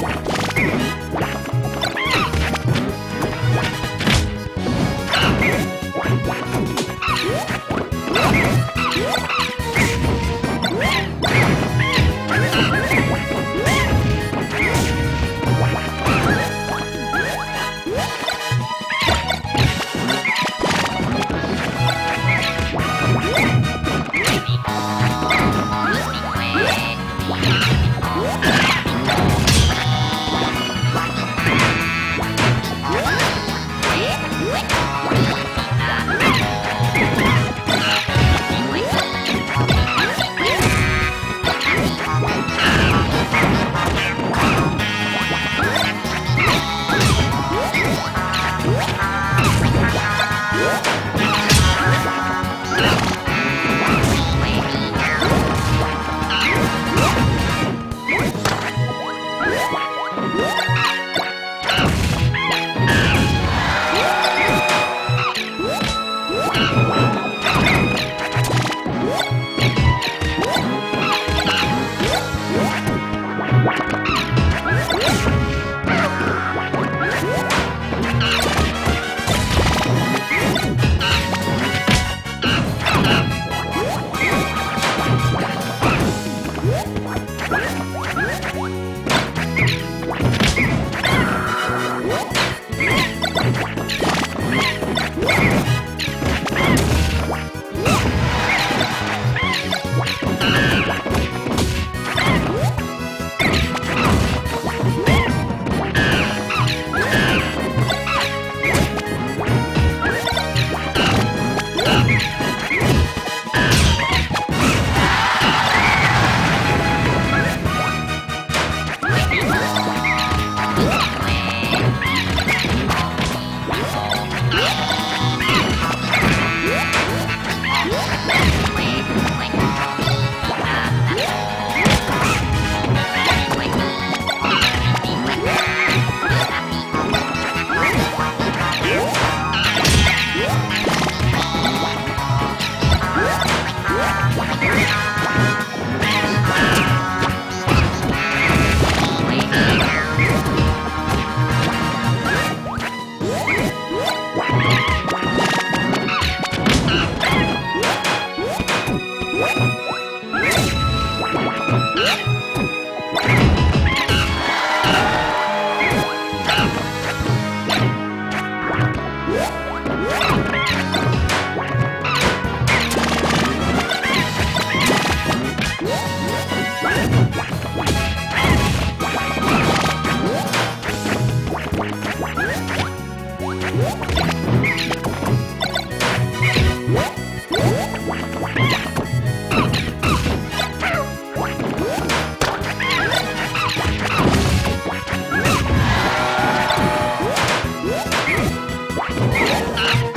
What? Ah! Ah!